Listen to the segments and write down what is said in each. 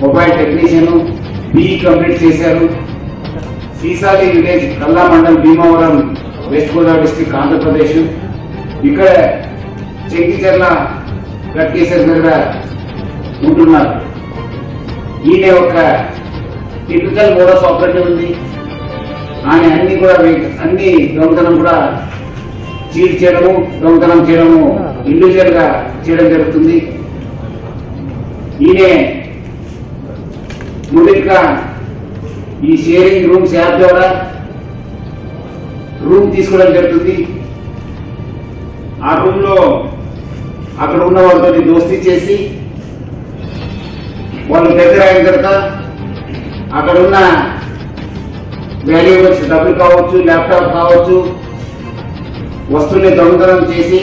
Mobile technician BE complete చేశారు. Sisali village Kalla mandal Bhimavaram west Godavari district Andhra Pradesh ఇక్కడ చెక్కిచెర్ల గట్కేశ్వర దగ్గర ఉంటున్నారు. ఈయన ఒక టిపికల్ మోడస్ ఆపరేటివ్ ఉంది. ఆయన అన్ని కూడా అన్ని దొంగతనం కూడా చీట్ చేయడము దొంగతనం చేయడము ఇండివిజువల్గా చేయడం జరుగుతుంది. ఈయనే మొదటిగా ఈ షేరింగ్ రూమ్స్ యాప్ ద్వారా రూమ్ తీసుకోవడం జరుగుతుంది. ఆ రూమ్లో అక్కడ ఉన్న వాళ్ళతో దోస్తీ చేసి వాళ్ళు దగ్గర అయిన తర్వాత అక్కడ ఉన్న వాల్యూబుల్స్ డబ్బులు కావచ్చు ల్యాప్టాప్ కావచ్చు వస్తువుని దొంగతనం చేసి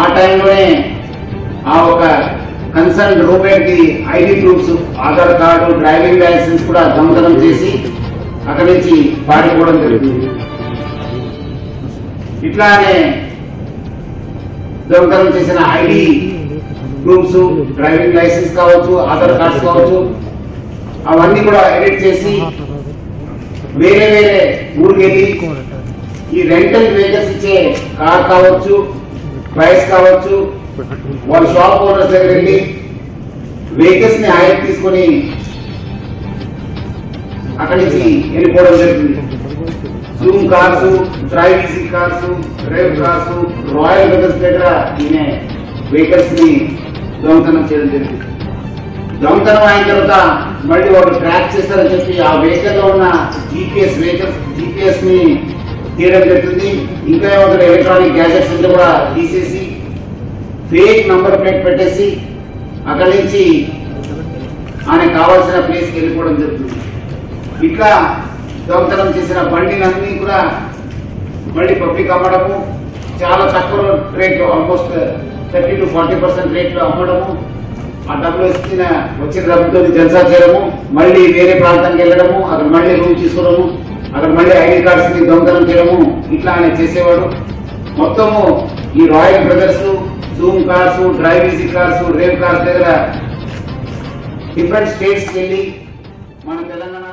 ఆ టైంలోనే concern roommate ID proofs Aadhaar card driving license కూడా దొంగతనం చేసి అక్కడి నుంచి పారిపోవడం జరుగుతుంది ఇట్లానే దొంగతనం చేసిన ఐడి ప్రూఫ్స్ డ్రైవింగ్ లైసెన్స్ కావచ్చు ఆధార్ కార్డ్స్ కావచ్చు అవన్నీ కూడా ఎడిట్ చేసి వేరే వేరే ఊరికెళ్ళి ఈ రెంటల్ వెహికల్స్ ఇచ్చే కార్ కావచ్చు బైక్స్ కావచ్చు వాళ్ళ షాప్ ఓనర్స్ దగ్గర వెళ్ళి వెహికల్స్ని ఆయన తీసుకొని అక్కడి నుంచి వెళ్ళిపోవడం జరుగుతుంది Zoom cars Drive Easy cars Rev cars Royal Brothers దగ్గర ఈయన వెహికల్స్ని దొంగతనం చేయడం జరిగింది. దొంగతనం అయిన తర్వాత మళ్ళీ వాళ్ళు ట్రాక్ చేస్తారని చెప్పి ఆ వెహికల్లో ఉన్న జీపీఎస్ వెహికల్ జీపీఎస్ని తీయడం జరుగుతుంది ఇంకా ఏమంటారు ఎలక్ట్రానిక్ గ్యాజెట్స్ ఉంటే కూడా తీసేసి ఫేక్ నంబర్ ప్లేట్ పెట్టేసి అక్కడి నుంచి ఆయనకు కావాల్సిన ప్లేస్కి వెళ్ళిపోవడం జరుగుతుంది. ఇట్లా దొంగతనం చేసిన బండిని అన్ని కూడా మళ్ళీ పబ్లిక్ అమ్మడము చాలా తక్కువ రేట్లో almost thirty to forty percent రేట్లో అమ్మడము ఆ డబ్బులు వచ్చిన వచ్చిన డబ్బుతో జల్సా చేయడము మళ్ళీ వేరే ప్రాంతానికి వెళ్ళడము అక్కడ మళ్ళీ రూమ్ తీసుకోవడము అక్కడ మళ్ళీ ఐడి కార్డ్స్ని దొంగతనం చేయడము ఇట్లా ఆయన చేసేవాడు. మొత్తము ఈ Royal Brothers Zoom cars Drive Easy cars Rev cars different states ಎಲ್ಲಿ ಮನ ತೆಲಂಗಾಣ